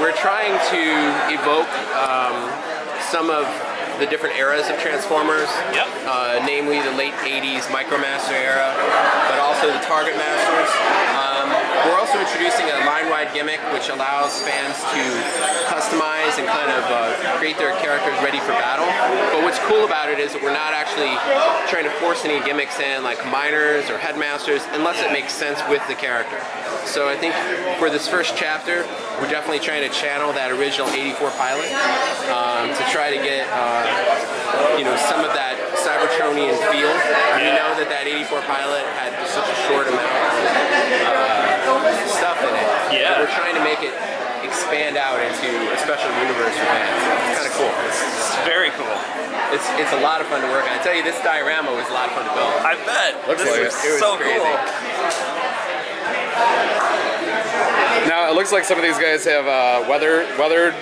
we're trying to evoke um, some of the different eras of Transformers. Yep. Uh, namely the late 80s Micromaster era, but also the Target Masters. Um, we're also introducing a line-wide gimmick which allows fans to customize and kind of uh, create their characters ready for battle. But what's cool about it is that we're not actually trying to force any gimmicks in like miners or headmasters unless it makes sense with the character. So I think for this first chapter, we're definitely trying to channel that original 84 pilot um, to try to get uh, you know some of that Cybertronian feel. We know that that 84 pilot had such a short amount of uh, stuff in it. Yeah. But we're trying to make it expand out into a special universe for fans. It's kind of cool. It's very cool. It's it's a lot of fun to work on. I tell you, this diorama was a lot of fun to build. I bet. Looks this like is it. It was so crazy. cool. Now it looks like some of these guys have uh, weather weathered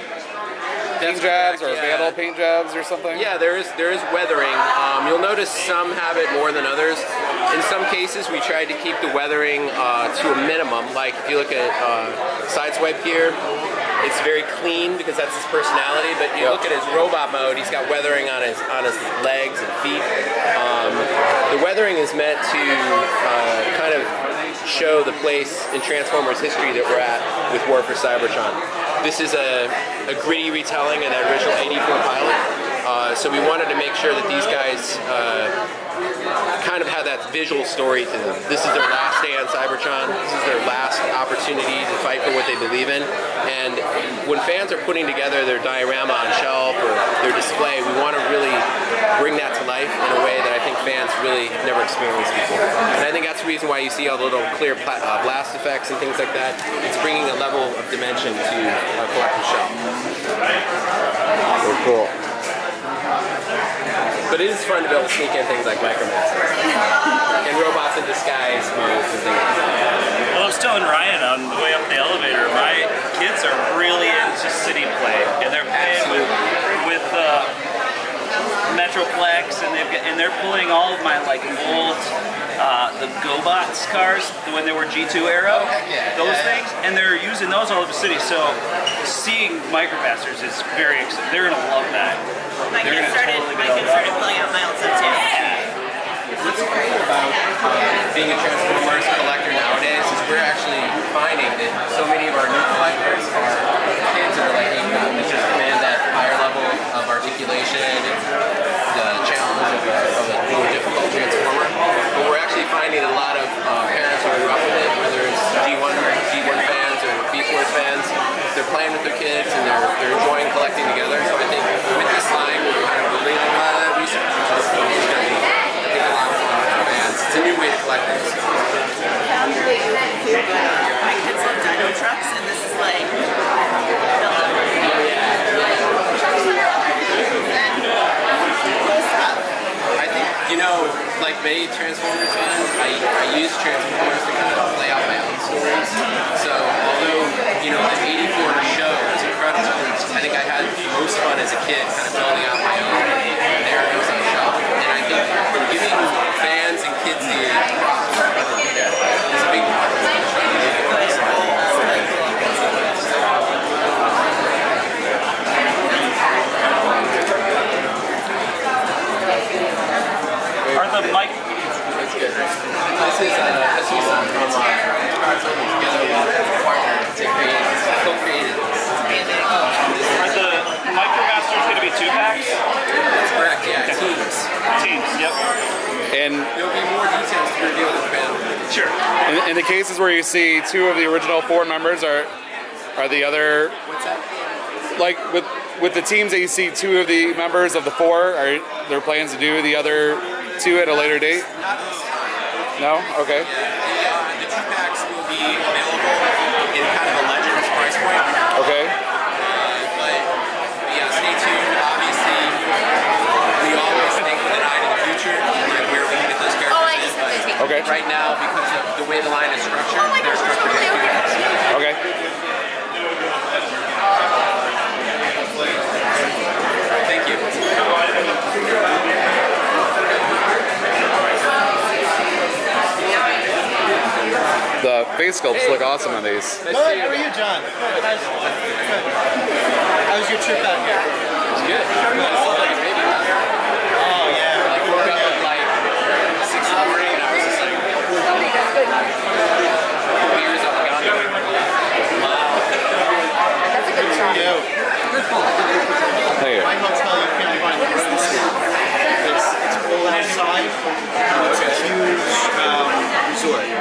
paint jobs or yeah. vandal paint jobs or something. Yeah, there is there is weathering. Um, you'll notice some have it more than others. In some cases, we tried to keep the weathering uh, to a minimum. Like if you look at uh, Sideswipe here, it's very clean because that's his personality. But you look at his robot mode; he's got weathering on his on his legs and feet. Um, the weathering is meant to uh, kind of show the place in Transformers history that we're at with War for Cybertron. This is a, a gritty retelling of that original 84 pilot. Uh, so we wanted to make sure that these guys uh, kind of have that visual story to them. This is their last day on Cybertron. This is their last opportunity to fight for what they believe in. And when fans are putting together their diorama on shelf or their display, we want to really bring that to life fans really never experienced before. And I think that's the reason why you see all the little clear uh, blast effects and things like that. It's bringing a level of dimension to a collector's shelf. Very cool. But it is fun to be able to sneak in things like Micromaster and robots in disguise moves and things like that. Well, I was telling Ryan on the way up the elevator, my kids are really into city play, and they're playing with with uh, Metroplex, and they've got, and they're pulling all of my like old uh, the GoBots cars when they were G2 era, those things, and they're using those all over the city. So seeing Micromasters is very exciting. They're gonna love that. My They're kids gonna started. totally My get kids all started pulling out my old stuff too. What's great about uh, being a Transformers collector nowadays is we're actually finding that so many of our new collectors are kids that are like 8 that just demand that higher level of articulation and the challenge of a, of a more difficult Transformer. But we're actually finding a lot of uh, parents who grew up with it, whether it's G1 G1 fans or B-Force fans, they're playing with their kids and they're, they're enjoying collecting together. So I think with this line, we're kind of relating a lot of that research, which is going to be I think, a lot of fun for fans. It's a new way to collect things. My kids love dino trucks, and this is like built up. Cool stuff. I think, you know, like many Transformers fans, I, I use Transformers to kind of play out my own stories. So, although, you know, the 84 show is incredible, I think I had the most fun as a kid kind of building out my own narratives on the show. And I think giving fans and kids the props is a big part of what I'm trying to do. Are the mic It's good. This is uh, this is from uh, cards put together with a partner to create, co-created this. are the Micromasters going to be two packs? That's correct, yeah. Teams. Teams. Yep. And There'll be more details to reveal at the panel. Sure. in, in the cases where you see two of the original four members, are are the other What's that? like with with the teams that you see two of the members of the four? Are there plans to do the other two at a later date? Not this time. No. Okay. The, uh, the two packs will be available in kind of a Legends price point. like right now, because of the way the line is structured, oh they're structured to do. Okay. Thank you. The face sculpts hey, look awesome on these. Good. How are you, John? Good. How's, good. How's your trip out here? It was good. Thank you. My hotel, you can't find the It's, it's all outside. It's a huge um, resort.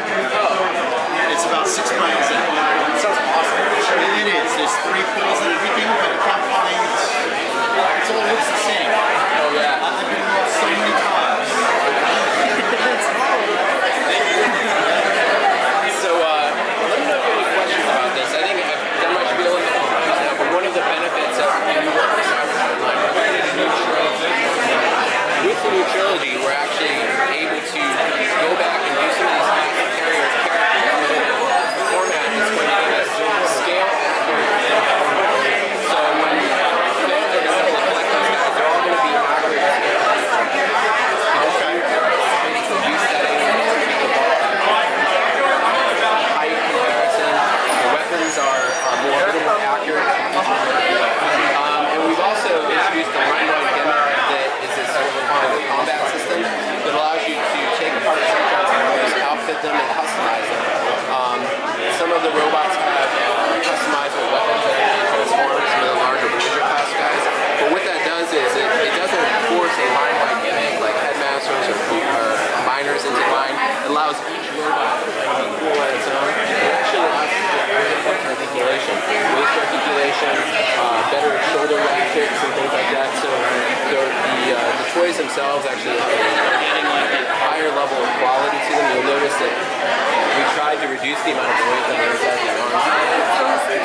themselves actually are getting like a higher level of quality to them. You'll notice that we tried to reduce the amount of weight on the inside of the arms.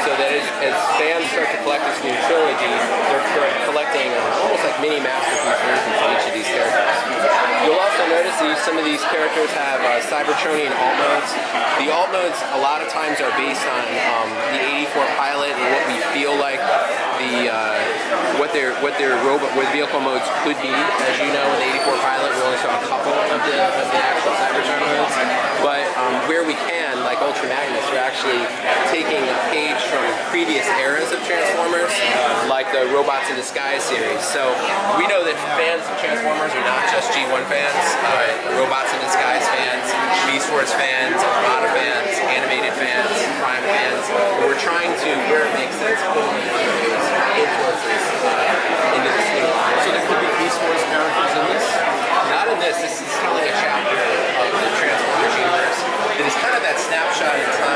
So that as, as, fans start to collect this new trilogy, they're collecting almost like mini masterpiece versions of each of these characters. You'll also notice that some of these characters have uh, Cybertronian alt modes. The alt modes a lot of times are based on um, the 84 pilot and what we feel like the uh, what their what their robot vehicle modes could be. As you know, in the 84 pilot, we only saw a couple of the, of the actual Cybertron modes. But um, where we can, like Ultra Magnus, we're actually taking a page from previous eras of Transformers, uh, like the Robots in Disguise series. So we know that fans of Transformers are not just G1 fans, uh, Robots in Disguise fans, Beast Wars fans, Armada fans, animated fans, Prime fans. We're trying to, where it makes sense, pull 네.